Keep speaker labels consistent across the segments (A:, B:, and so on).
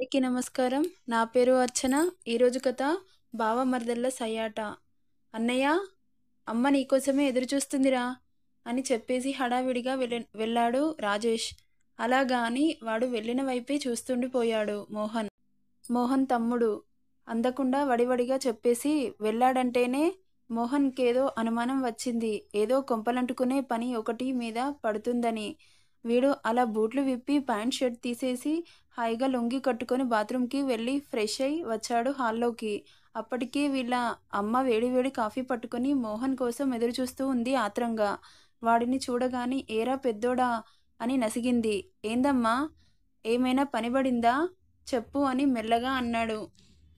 A: అందరికీ నమస్కారం. నా పేరు అర్చన. ఈరోజు కథ బావమరదళ్ళ సయ్యాట అన్నయ్య అమ్మ నీకోసమే ఎదురు చూస్తుందిరా అని చెప్పేసి హడావిడిగా వెళ్ళ వెళ్ళాడు రాజేష్. అలాగా అని వాడు వెళ్ళిన వైపే చూస్తుండిపోయాడు మోహన్. మోహన్ తమ్ముడు. అందకుండా వడివడిగా చెప్పేసి వెళ్ళాడంటేనే మోహన్కేదో అనుమానం వచ్చింది. ఏదో కొంపలంటుకునే పని ఒకటి మీద పడుతుందని. వీడు అలా బూట్లు విప్పి ప్యాంట్ షర్ట్ తీసేసి హాయిగా లొంగి కట్టుకొని బాత్రూమ్కి వెళ్ళి ఫ్రెష్ అయి వచ్చాడు హాల్లోకి. అప్పటికే వీళ్ళ అమ్మ వేడివేడి కాఫీ పట్టుకొని మోహన్ కోసం ఎదురు చూస్తూ ఉంది ఆత్రంగా. వాడిని చూడగానే ఏరా పెద్దోడా అని నసిగింది. ఏందమ్మా ఏమైనా పనిబడిందా చెప్పు అని మెల్లగా అన్నాడు.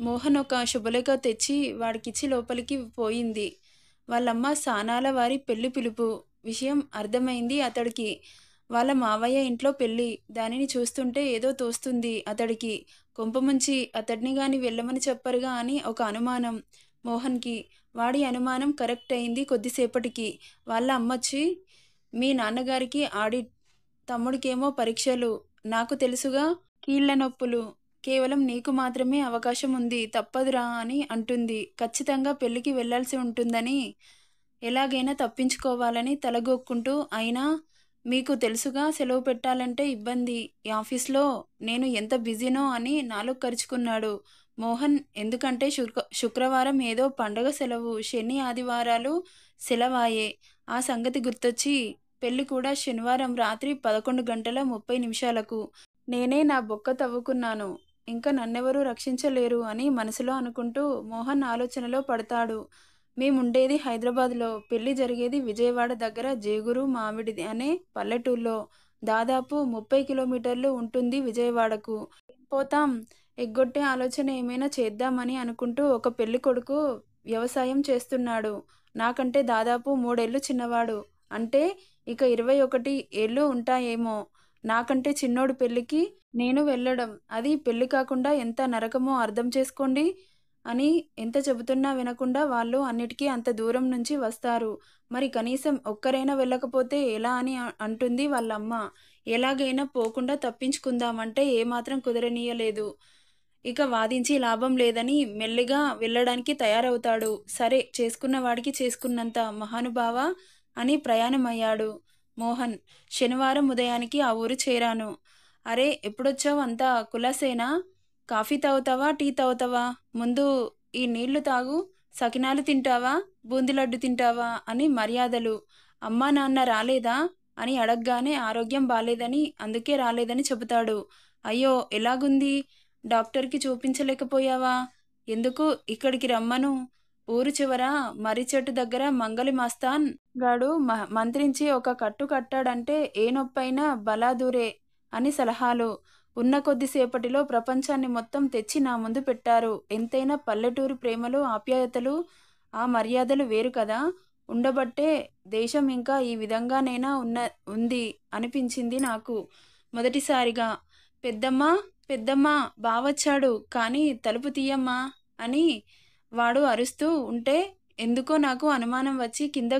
A: మోహన్ ఒక శుభలేఖ తెచ్చి వాడికిచ్చి లోపలికి పోయింది. వాళ్ళమ్మ సానాల వారి పెళ్ళి పిలుపు విషయం అర్థమైంది అతడికి. వాళ్ళ మావయ్య ఇంట్లో పెళ్ళి. దానిని చూస్తుంటే ఏదో తోస్తుంది అతడికి. కొంపముంచి అతడిని గాని వెళ్ళమని చెప్పరుగా అని ఒక అనుమానం. మోహన్కి. వాడి అనుమానం కరెక్ట్ అయింది కొద్దిసేపటికి. వాళ్ళ అమ్మొచ్చి మీ నాన్నగారికి ఆడిట్ తమ్ముడికేమో పరీక్షలు. నాకు తెలుసుగా కీళ్ళ నొప్పులు. కేవలం నీకు మాత్రమే అవకాశం ఉంది. తప్పదురా అని అంటుంది. ఖచ్చితంగా పెళ్ళికి వెళ్ళాల్సి ఉంటుందని. ఎలాగైనా తప్పించుకోవాలని తలగొక్కుంటూ అయినా మీకు తెలుసుగా సెలవు పెట్టాలంటే ఇబ్బంది. ఈ ఆఫీస్లో నేను ఎంత బిజీనో అని నాలుగు కరుచుకున్నాడు. మోహన్ ఎందుకంటే శుక్ర శుక్రవారం ఏదో పండగ సెలవు. శని ఆదివారాలు సెలవాయే. ఆ సంగతి గుర్తొచ్చి పెళ్ళి కూడా శనివారం రాత్రి పదకొండు గంటల ముప్పై నిమిషాలకు. నేనే నా బొక్క తవ్వుకున్నాను. ఇంకా నన్నెవరూ రక్షించలేరు అని మనసులో అనుకుంటూ మోహన్ ఆలోచనలో పడతాడు. మేముండేది హైదరాబాద్లో. పెళ్ళి జరిగేది విజయవాడ దగ్గర జేగురు మామిడిది అనే పల్లెటూరులో. దాదాపు ముప్పై కిలోమీటర్లు ఉంటుంది విజయవాడకు. పోతాం ఎగ్గొట్టే ఆలోచన ఏమైనా చేద్దామని అనుకుంటూ ఒక పెళ్ళి కొడుకు వ్యవసాయం చేస్తున్నాడు. నాకంటే దాదాపు మూడేళ్ళు చిన్నవాడు. అంటే ఇక ఇరవై ఒకటి ఏళ్ళు ఉంటాయేమో. నాకంటే చిన్నోడు పెళ్ళికి నేను వెళ్ళడం. అది పెళ్ళి కాకుండా ఎంత నరకమో అర్థం చేసుకోండి. అని ఎంత చెబుతున్నా వినకుండా వాళ్ళు అన్నిటికీ అంత దూరం నుంచి వస్తారు. మరి కనీసం ఒక్కరైనా వెళ్ళకపోతే ఎలా అని అంటుంది వాళ్ళమ్మ. ఎలాగైనా పోకుండా తప్పించుకుందామంటే ఏమాత్రం కుదరనీయలేదు. ఇక వాదించి లాభం లేదని మెల్లిగా వెళ్ళడానికి తయారవుతాడు. సరే చేసుకున్న వాడికి చేసుకున్నంత మహానుభావ అని ప్రయాణమయ్యాడు మోహన్. శనివారం ఉదయానికి ఆ ఊరు చేరాను. అరే ఎప్పుడొచ్చావు అంతా కులసేనా? కాఫీ తాగుతావా? టీ తాగుతావా? ముందు ఈ నీళ్ళు తాగు. సకినాలు తింటావా? బూంది లడ్డు తింటావా? అని మర్యాదలు. అమ్మా నాన్న రాలేదా? అని అడగగానే ఆరోగ్యం బాలేదని అందుకే రాలేదని చెబుతాడు. అయ్యో ఎలాగుంది? డాక్టర్కి చూపించలేకపోయావా? ఎందుకు ఇక్కడికి రమ్మను? ఊరు చివర మర్రి చెట్టు దగ్గర మంగలి మస్తాన్ గాడు మంత్రించి ఒక కట్టు కట్టాడంటే ఏ నొప్పైనా బలాదూరే అని సలహాలు. ఉన్న కొద్దిసేపటిలో ప్రపంచాన్ని మొత్తం తెచ్చి నా ముందు పెట్టారు. ఎంతైనా పల్లెటూరు ప్రేమలు ఆప్యాయతలు ఆ మర్యాదలు వేరు కదా. ఉండబట్టే దేశం ఇంకా ఈ విధంగానైనా ఉన్న ఉంది అనిపించింది నాకు. మొదటిసారిగా పెద్దమ్మ పెద్దమ్మ బావచ్చాడు కానీ తలుపు తీయమ్మా అని వాడు అరుస్తూ ఉంటే ఎందుకో నాకు అనుమానం వచ్చి కింద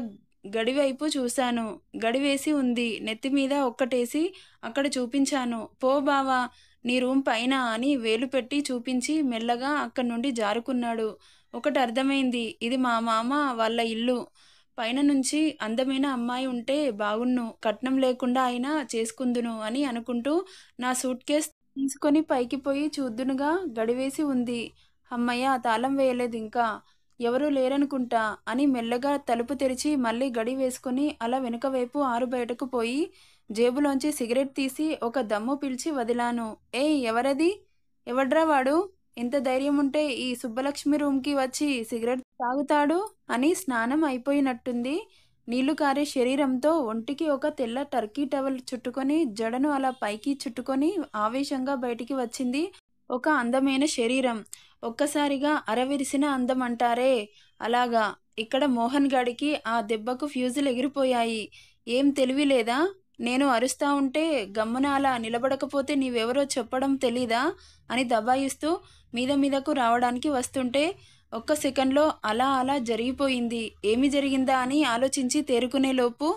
A: గడివైపు చూశాను. గడివేసి ఉంది. నెత్తి మీద ఒక్కటేసి అక్కడ చూపించాను. పో బావా నీ రూమ్ పైన అని వేలు పెట్టి చూపించి మెల్లగా అక్కడి నుండి జారుకున్నాడు. ఒకటి అర్థమైంది ఇది మా మామ వాళ్ళ ఇల్లు. పైన నుంచి అందమైన అమ్మాయి ఉంటే బాగున్ను. కట్నం లేకుండా అయినా చేసుకుందును అని అనుకుంటూ నా సూట్ కేస్ తీసుకొని పైకి పోయి చూద్దునుగా గడివేసి ఉంది. అమ్మయ్య తాళం వేయలేదు ఇంకా. ఎవరూ లేరనుకుంటా అని మెల్లగా తలుపు తెరిచి మళ్ళీ గడి వేసుకుని అలా వెనుక వైపు ఆరు బయటకు పోయి జేబులోంచి సిగరెట్ తీసి ఒక దమ్ము పిలిచి వదిలాను. ఏయ్ ఎవరది? ఎవడ్రా వాడు? ఎంత ధైర్యం ఉంటే ఈ సుబ్బలక్ష్మి రూమ్కి వచ్చి సిగరెట్ తాగుతాడు? అని స్నానం అయిపోయినట్టుంది. నీళ్ళు కారే శరీరంతో ఒంటికి ఒక తెల్ల టర్కీ టవల్ చుట్టుకొని జడను అలా పైకి చుట్టుకొని ఆవేశంగా బయటికి వచ్చింది. ఒక అందమైన శరీరం. ఒక్కసారిగా అరవిరిసిన అందం అంటారే అలాగా. ఇక్కడ మోహన్ గాడికి ఆ దెబ్బకు ఫ్యూజులు ఎగిరిపోయాయి. ఏం తెలివి లేదా? నేను అరుస్తా ఉంటే గమ్మున అలా నిలబడకపోతే నీవెవరో చెప్పడం తెలీదా? అని దబాయిస్తూ మీద మీదకు రావడానికి వస్తుంటే ఒక్క సెకండ్లో అలా అలా జరిగిపోయింది. ఏమి జరిగిందా అని ఆలోచించి తేరుకునేలోపు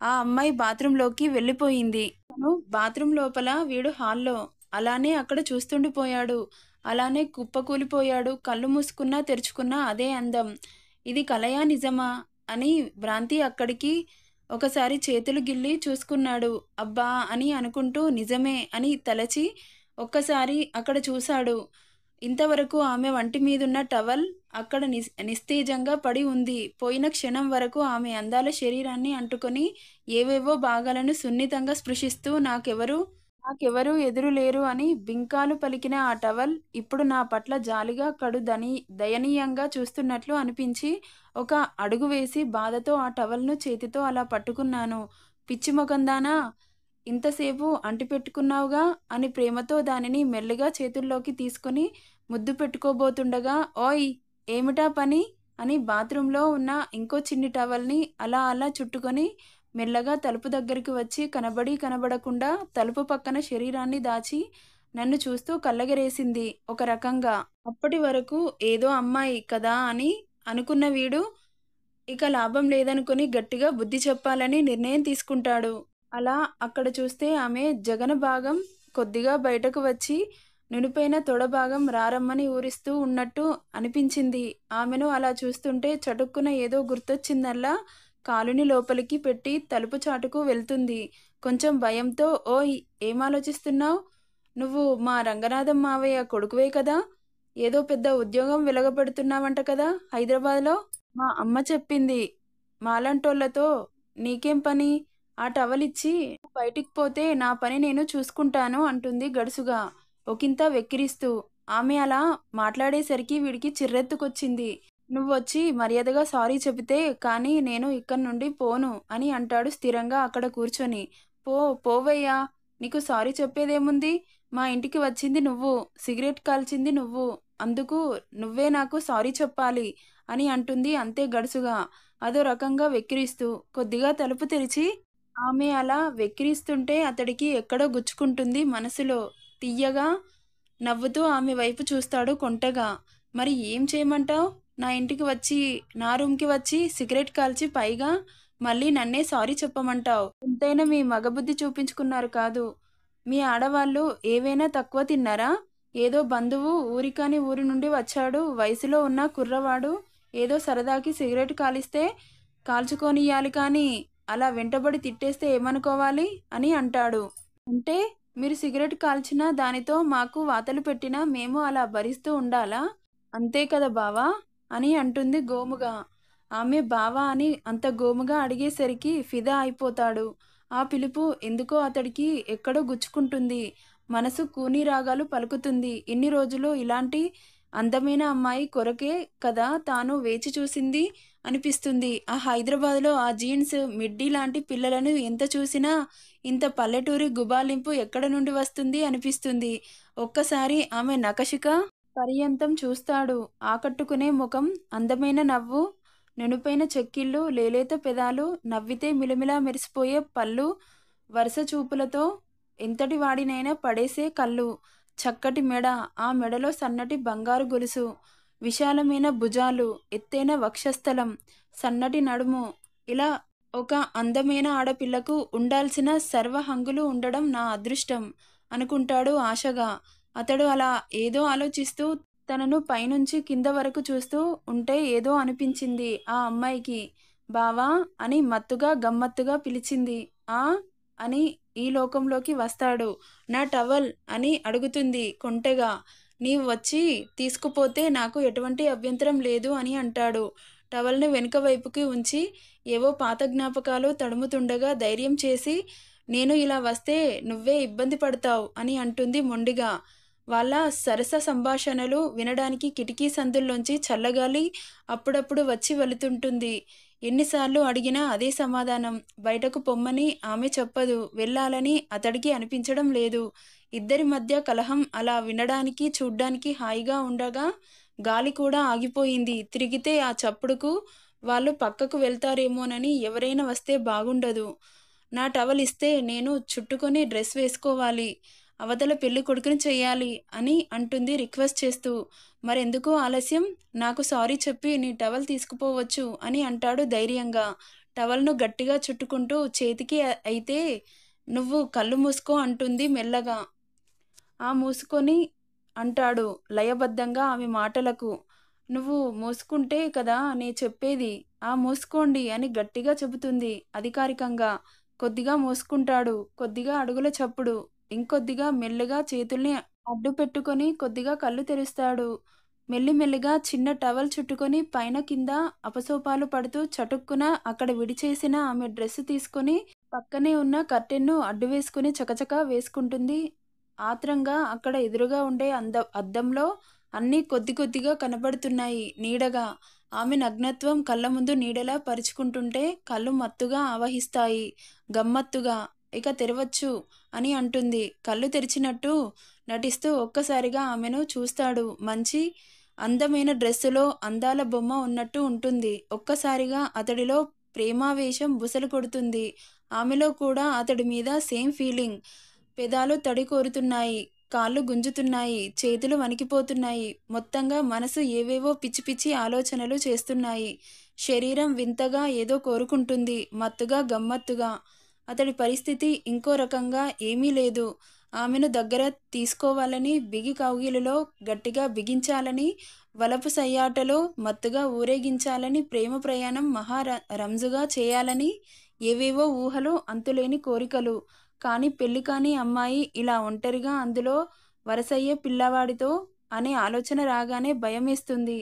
A: ఆ అమ్మాయి బాత్రూంలోకి వెళ్ళిపోయింది. బాత్రూం బాత్రూమ్ లోపల వీడు హాల్లో. అలానే అక్కడ చూస్తుండిపోయాడు అలానే కుప్పకూలిపోయాడు. కళ్ళు మూసుకున్నా తెరుచుకున్నా అదే అందం. ఇది కలయా నిజమా? అని భ్రాంతి అక్కడికి ఒకసారి చేతులు గిల్లి చూసుకున్నాడు. అబ్బా అని అనుకుంటూ నిజమే అని తలచి ఒక్కసారి అక్కడ చూశాడు. ఇంతవరకు ఆమె వంటి మీదున్న టవల్ అక్కడ నిస్ నిస్తేజంగా పడి ఉంది. పోయిన క్షణం వరకు ఆమె అందాల శరీరాన్ని అంటుకొని ఏవేవో భాగాలను సున్నితంగా స్పృశిస్తూ నాకెవరు నాకెవరూ ఎదురు లేరు అని బింకాలు పలికిన ఆ టవల్ ఇప్పుడు నా పట్ల జాలిగా కడు దని దయనీయంగా చూస్తున్నట్లు అనిపించి ఒక అడుగు వేసి బాధతో ఆ టవల్ను చేతితో అలా పట్టుకున్నాను. పిచ్చి మొకందానా ఇంతసేపు అంటిపెట్టుకున్నావుగా? అని ప్రేమతో దానిని మెల్లగా చేతుల్లోకి తీసుకొని ముద్దు పెట్టుకోబోతుండగా ఓయ్! ఏమిటా పని? అని బాత్రూంలో ఉన్న ఇంకో చిన్ని టవల్ని అలా అలా చుట్టుకొని మెల్లగా తలుపు దగ్గరికి వచ్చి కనబడి కనబడకుండా తలుపు పక్కన శరీరాన్ని దాచి నన్ను చూస్తూ కళ్ళగరేసింది ఒక రకంగా. అప్పటి వరకు ఏదో అమ్మాయి కదా అని అనుకున్న వీడు ఇక లాభం లేదనుకుని గట్టిగా బుద్ధి చెప్పాలని నిర్ణయం తీసుకుంటాడు. అలా అక్కడ చూస్తే ఆమె జగన భాగం కొద్దిగా బయటకు వచ్చి నునిపైన తొడ భాగం రారమ్మని ఊరిస్తూ ఉన్నట్టు అనిపించింది. ఆమెను అలా చూస్తుంటే చటుక్కున ఏదో గుర్తొచ్చిందల్లా కాలుని లోపలికి పెట్టి తలుపు చాటుకు వెళ్తుంది. కొంచెం భయంతో ఓయ్ ఏం ఆలోచిస్తున్నావు నువ్వు మా రంగనాథం మావయ్య కొడుకువే కదా? ఏదో పెద్ద ఉద్యోగం వెలగబెడుతున్నావంట కదా హైదరాబాద్లో? మా అమ్మ చెప్పింది. మాలంటోళ్ళతో నీకేం పని? ఆ టవల్ ఇచ్చి బయటికి పోతే నా పని నేను చూసుకుంటాను అంటుంది గడుసుగా. ఒకంత వెక్కిరిస్తూ. ఆమె అలా మాట్లాడేసరికి వీడికి చిర్రెత్తుకొచ్చింది. నువ్వు వచ్చి మర్యాదగా సారీ చెబితే కానీ నేను ఇక్కడి నుండి పోను అని అంటాడు స్థిరంగా అక్కడ కూర్చొని. పో పోవయ్యా నీకు సారీ చెప్పేదేముంది? మా ఇంటికి వచ్చింది నువ్వు సిగరెట్ కాల్చింది నువ్వు అందుకు నువ్వే నాకు సారీ చెప్పాలి అని అంటుంది అంతే గడుసుగా. అదో రకంగా వెక్కిరిస్తూ కొద్దిగా తలుపు తెరిచి ఆమె అలా వెక్కిరిస్తుంటే అతడికి ఎక్కడో గుచ్చుకుంటుంది మనసులో. తీయగా నవ్వుతూ ఆమె వైపు చూస్తాడు కొంటగా. మరి ఏం చేయమంటావు? నా ఇంటికి వచ్చి నా రూమ్కి వచ్చి సిగరెట్ కాల్చి పైగా మళ్ళీ నన్నే సారీ చెప్పమంటావు. ఎంతైనా మీ మగబుద్ధి చూపించుకున్నారు కాదు. మీ ఆడవాళ్ళు ఏవైనా తక్కువ తిన్నారా? ఏదో బంధువు ఊరికాని ఊరి నుండి వచ్చాడు. వయసులో ఉన్న కుర్రవాడు ఏదో సరదాకి సిగరెట్ కాలిస్తే కాల్చుకొనియాలి కానీ అలా వెంటబడి తిట్టేస్తే ఏమనుకోవాలి? అని అంటాడు. అంటే మీరు సిగరెట్ కాల్చినా దానితో మాకు వాతలు పెట్టినా మేము అలా భరిస్తూ ఉండాలా? అంతే కదా బావా? అని అంటుంది గోముగా. ఆమె బావా అని అంత గోముగా అడిగేసరికి ఫిదా అయిపోతాడు. ఆ పిలుపు ఎందుకో అతడికి ఎక్కడో గుచ్చుకుంటుంది. మనసు కూని రాగాలు పలుకుతుంది. ఇన్ని రోజులు ఇలాంటి అందమైన అమ్మాయి కొరకే కదా తాను వేచి చూసింది అనిపిస్తుంది. ఆ హైదరాబాద్లో ఆ జీన్స్ మిడ్డీ లాంటి పిల్లలను ఎంత చూసినా ఇంత పల్లెటూరి గుబాలింపు ఎక్కడ నుండి వస్తుంది అనిపిస్తుంది. ఒక్కసారి ఆమె నకషిక పర్యంతం చూస్తాడు. ఆకట్టుకునే ముఖం అందమైన నవ్వు నునుపైన చెక్కిళ్ళు లేలేత పెదాలు నవ్వితే మిలమిలా మెరిసిపోయే పళ్ళు వరుస చూపులతో ఎంతటి వాడినైనా పడేసే కళ్ళు చక్కటి మెడ ఆ మెడలో సన్నటి బంగారు గొలుసు విశాలమైన భుజాలు ఎత్తైన వక్షస్థలం సన్నటి నడుము ఇలా ఒక అందమైన ఆడపిల్లకు ఉండాల్సిన సర్వ హంగులు ఉండడం నా అదృష్టం అనుకుంటాడు ఆశగా. అతడు అలా ఏదో ఆలోచిస్తూ తనను పైనుంచి కింద వరకు చూస్తూ ఉంటే ఏదో అనిపించింది ఆ అమ్మాయికి. బావా అని మత్తుగా గమ్మత్తుగా పిలిచింది. ఆ అని ఈ లోకంలోకి వస్తాడు. నా టవల్ అని అడుగుతుంది కొంటెగా. నీవు వచ్చి తీసుకుపోతే నాకు ఎటువంటి అభ్యంతరం లేదు అని అంటాడు. టవల్ని వెనుక వైపుకి ఉంచి ఏవో పాత జ్ఞాపకాలు తడుముతుండగా ధైర్యం చేసి నేను ఇలా వస్తే నువ్వే ఇబ్బంది పడతావు అని అంటుంది మొండిగా. వాళ్ళ సరస సంభాషణలు వినడానికి కిటికీ సందుల్లోంచి చల్లగాలి అప్పుడప్పుడు వచ్చి వెళుతుంటుంది. ఎన్నిసార్లు అడిగినా అదే సమాధానం. బయటకు పొమ్మని ఆమె చెప్పదు. వెళ్ళాలని అతడికి అనిపించడం లేదు. ఇద్దరి మధ్య కలహం అలా వినడానికి చూడ్డానికి హాయిగా ఉండగా గాలి కూడా ఆగిపోయింది. తిరిగితే ఆ చప్పుడుకు వాళ్ళు పక్కకు వెళ్తారేమోనని ఎవరైనా వస్తే బాగుండదు. నా టవల్ ఇస్తే నేను చుట్టుకొని డ్రెస్ వేసుకోవాలి. అవతల పెళ్ళి కొడుకుని చెయ్యాలి అని అంటుంది రిక్వెస్ట్ చేస్తూ. మరెందుకు ఆలస్యం? నాకు సారీ చెప్పి నీ టవల్ తీసుకుపోవచ్చు అని అంటాడు ధైర్యంగా. టవల్ను గట్టిగా చుట్టుకుంటూ చేతికి అయితే నువ్వు కళ్ళు మూసుకో అంటుంది మెల్లగా. ఆ మూసుకొని అంటాడు లయబద్ధంగా ఆమె మాటలకు. నువ్వు మూసుకుంటే కదా నే చెప్పేది. ఆ మూసుకోండి అని గట్టిగా చెబుతుంది అధికారికంగా. కొద్దిగా మూసుకుంటాడు కొద్దిగా అడుగుల చప్పుడు. ఇంకొద్దిగా మెల్లగా చేతుల్ని అడ్డు పెట్టుకొని కొద్దిగా కళ్ళు తెరుస్తాడు. మెల్లిమెల్లిగా చిన్న టవల్ చుట్టుకొని పైన కింద అపసోపాలు పడుతూ చటుక్కున అక్కడ విడిచేసిన ఆమె డ్రెస్ తీసుకొని పక్కనే ఉన్న కర్టెన్ను అడ్డు వేసుకుని చకచకా వేసుకుంటుంది. ఆత్రంగా అక్కడ ఎదురుగా ఉండే అంద అద్దంలో అన్నీ కొద్ది కొద్దిగా కనబడుతున్నాయి నీడగా. ఆమె నగ్నత్వం కళ్ళ ముందు నీడలా పరుచుకుంటుంటే కళ్ళు మత్తుగా ఆవహిస్తాయి. గమ్మత్తుగా ఇక తెరవచ్చు అని అంటుంది. కళ్ళు తెరిచినట్టు నటిస్తూ ఒక్కసారిగా ఆమెను చూస్తాడు. మంచి అందమైన డ్రెస్సులో అందాల బొమ్మ ఉన్నట్టు ఉంటుంది. ఒక్కసారిగా అతడిలో ప్రేమావేశం బుసలు కొడుతుంది. ఆమెలో కూడా అతడి మీద సేమ్ ఫీలింగ్. పెదాలు తడి కోరుతున్నాయి. కాళ్ళు గుంజుతున్నాయి. చేతులు వణికిపోతున్నాయి. మొత్తంగా మనసు ఏవేవో పిచ్చి పిచ్చి ఆలోచనలు చేస్తున్నాయి. శరీరం వింతగా ఏదో కోరుకుంటుంది. మత్తుగా గమ్మత్తుగా. అతడి పరిస్థితి ఇంకో రకంగా ఏమీ లేదు. ఆమెను దగ్గర తీసుకోవాలని బిగి కౌగిలిలో గట్టిగా బిగించాలని వలపు సయ్యాటలో మత్తుగా ఊరేగించాలని ప్రేమ ప్రయాణం మహా రంజుగా చేయాలని ఏవేవో ఊహలు అంతులేని కోరికలు. కానీ పెళ్ళి కాని అమ్మాయి ఇలా ఒంటరిగా అందులో వరసయ్యే పిల్లవాడితో అనే ఆలోచన రాగానే భయమేస్తుంది.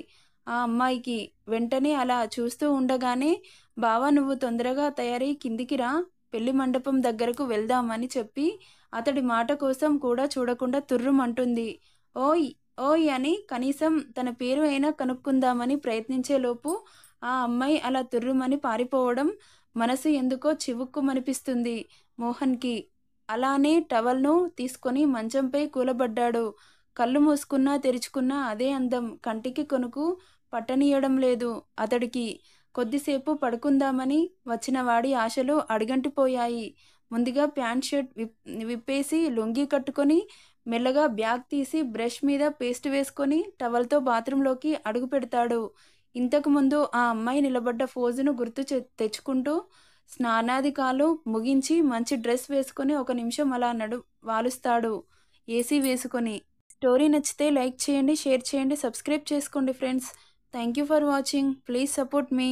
A: ఆ అమ్మాయికి వెంటనే అలా చూస్తూ ఉండగానే బావా నువ్వు తొందరగా తయారై కిందికి రా పెళ్ళి మండపం దగ్గరకు వెళ్దామని చెప్పి అతడి మాట కోసం కూడా చూడకుండా తుర్రుమంటుంది. ఓయ్ ఓయ్ అని కనీసం తన పేరు అయినా కనుక్కుందామని ప్రయత్నించేలోపు ఆ అమ్మాయి అలా తుర్రుమని పారిపోవడం మనసు ఎందుకో చివుక్కుమనిపిస్తుంది మోహన్కి. అలానే టవల్ను తీసుకొని మంచంపై కూలబడ్డాడు. కళ్ళు మూసుకున్నా తెరుచుకున్నా అదే అందం. కంటికి కొనుకు పట్టనీయడం లేదు అతడికి. కొద్దిసేపు పడుకుందామని వచ్చిన వాడి ఆశలు అడిగంటిపోయాయి. ముందుగా ప్యాంట్ షర్ట్ విప్ విప్పేసి లొంగి కట్టుకొని మెల్లగా బ్యాగ్ తీసి బ్రష్ మీద పేస్ట్ వేసుకొని టవల్తో బాత్రూంలోకి అడుగు పెడతాడు. ఇంతకుముందు ఆ అమ్మాయి నిలబడ్డ ఫోజును గుర్తు తెచ్చుకుంటూ స్నానాధికాలు ముగించి మంచి డ్రెస్ వేసుకొని ఒక నిమిషం అలా నడు వాలుస్తాడు. ఏసీ వేసుకొని. స్టోరీ నచ్చితే లైక్ చేయండి షేర్ చేయండి సబ్స్క్రైబ్ చేసుకోండి friends. Thank you for watching. Please support me.